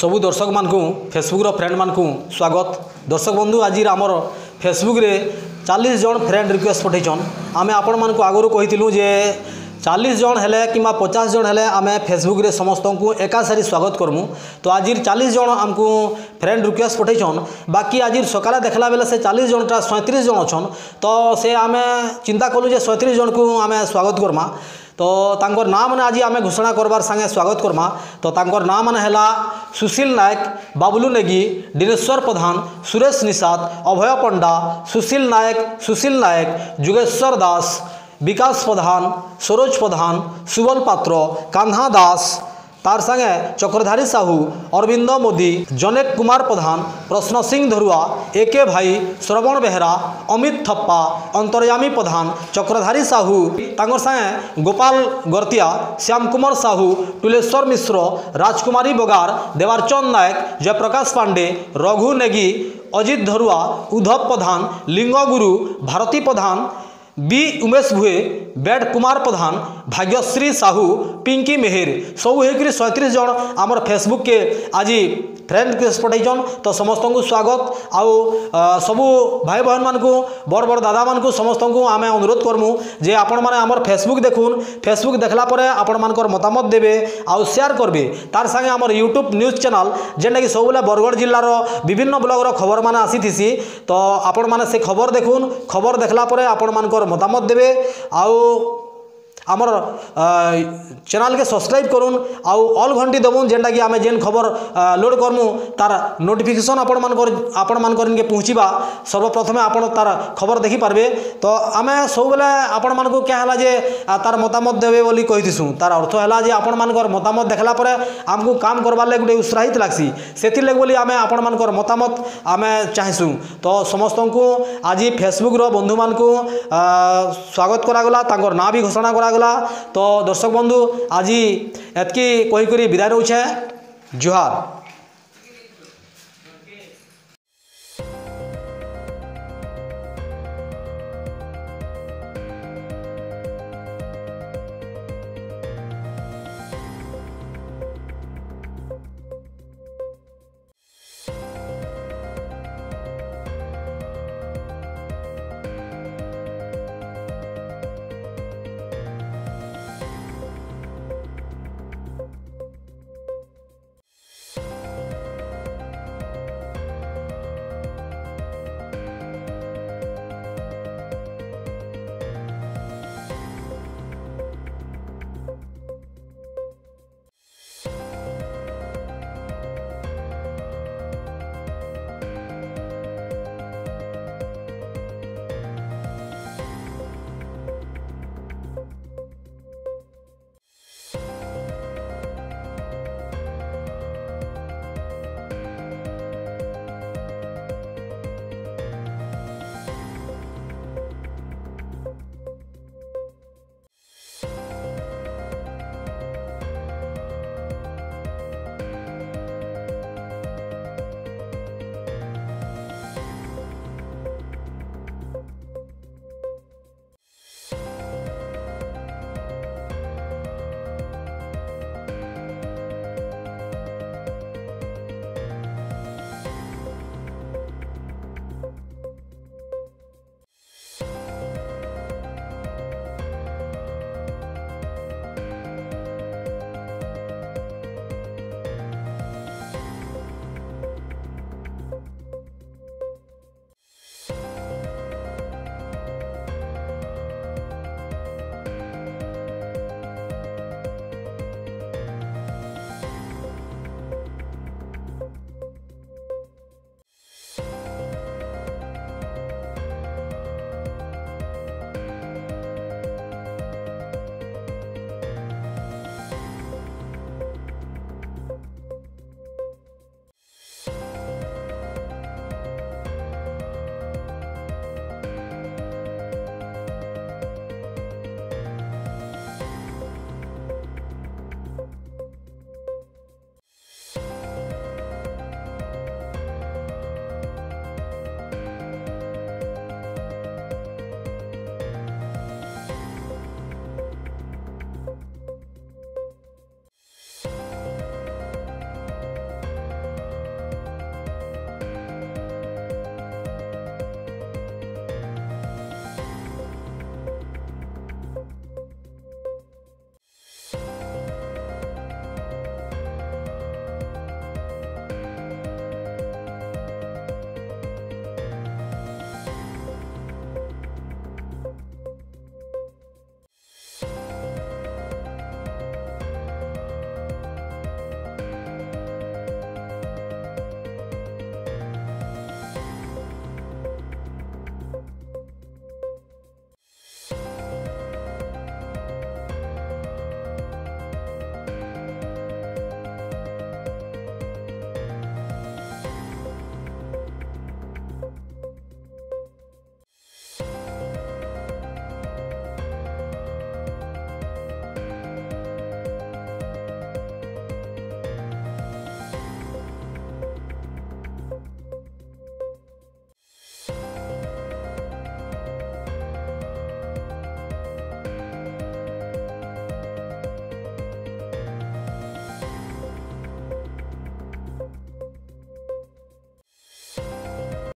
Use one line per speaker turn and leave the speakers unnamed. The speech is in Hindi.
ସବୁ ଦର୍ଶକମାନଙ୍କୁ ଫେସବୁକ୍ର ଫ୍ରେଣ୍ଡମାନଙ୍କୁ ସ୍ୱାଗତ ଦର୍ଶକ ବନ୍ଧୁ ଆଜିର ଆମର ଫେସବୁକ୍ରେ ଚାଳିଶ ଜଣ ଫ୍ରେଣ୍ଡ ରିକ୍ୱେଷ୍ଟ ପଠାଇଛନ୍ ଆମେ ଆପଣମାନଙ୍କୁ ଆଗରୁ କହିଥିଲୁ ଯେ ଚାଳିଶ ଜଣ ହେଲେ କିମ୍ବା ପଚାଶ ଜଣ ହେଲେ ଆମେ ଫେସବୁକ୍ରେ ସମସ୍ତଙ୍କୁ ଏକାସାରି ସ୍ୱାଗତ କର୍ମୁ ତ ଆଜିର ଚାଳିଶ ଜଣ ଆମକୁ ଫ୍ରେଣ୍ଡ ରିକ୍ୱେଷ୍ଟ ପଠାଇଛନ୍ ବାକି ଆଜିର ସକାଳେ ଦେଖିଲା ବେଲେ ସେ ଚାଳିଶ ଜଣଟା ସଇଁତିରିଶ ଜଣ ଅଛନ୍ ତ ସେ ଆମେ ଚିନ୍ତା କଲୁ ଯେ ସଇଁତିରିଶ ଜଣଙ୍କୁ ଆମେ ସ୍ୱାଗତ କର୍ମା तो तांकर नाम मैंने आज आम घोषणा करवार सागे स्वागत करमा तो तांकर नाम मैंने है सुशील नायक बाबुलू नेगी दिनेश्वर प्रधान सुरेश निषाद अभय पंडा सुशील नायक सुशील नायक जुगेश्वर दास विकास प्रधान सरोज प्रधान सुबल पात्र कान्हा दास तार संगे चक्रधारी साहू अरविंद मोदी जनेक कुमार प्रधान प्रश्न सिंह धरुआ एके भाई श्रवण बेहरा अमित थप्पा अंतर्यामी प्रधान चक्रधारी साहू तांगर संगे गोपाल गर्तिया श्याम कुमार साहू टुलेश्वर मिश्र राजकुमारी बगार देवारचंद नायक जयप्रकाश पांडे रघु नेगी अजित धरुआ उद्धव प्रधान लिंग गुरु भारती प्रधान बी उमेश भुए बैड कुमार प्रधान भाग्यश्री साहू पिंकी मेहर सब होकर सैंतीस जन आम फेसबुक के आज ফ্রেন্ড রিকোয়েস্ট পঠাইছন তো সমস্ত স্বাগত আউ সবু ভাই বহন মানুষ বড় বড় দাদা মানুষ সমস্ত আমি অনুরোধ করমু যে আপন মানে আমার ফেসবুক দেখুন ফেসবুক দেখলা পরে আপন মানুষ মতামত দেবে আউ সেয়ার করবে তার সাথে আমার ইউট্যুব নিউজ চ্যানেল যেটাকি সবুলে বরগড় জেলার বিভিন্ন ব্লকর খবর মানে আসিথিসি তো আপন মানে সে খবর দেখুন খবর দেখলা পরে আপন মানুষ মতামত দেবে আউ আমার চ্যানেলকে সবসক্রাইব করুন আউ অল ঘন্টি দেবুন যেটাকি আমি যে খবর লোড করমু তার নোটিফিকেসন আপন আপনার ইনকে পৌঁছবা সর্বপ্রথমে আপনার তার খবর দেখিপারে তো আমি সবুলে আপনার কে হল যে তার মতামত দেবে বলে কইসু তার অর্থ হল যে আপনার মতামত দেখলা পরে আমি কাম করবার লাগে গোটে উৎসাহিত লাগসি সেগে বলে আমি আপনার মতামত আমি চাহিসু তো সমস্ত আজি ফেসবুক্র বন্ধু মানুষ স্বাগত করা গলা তাঁর না বি ঘোষণা করা লাগলা তো দর্শক বন্ধু আজি এতকি কহি করে বিদায় রয়েছে জুহার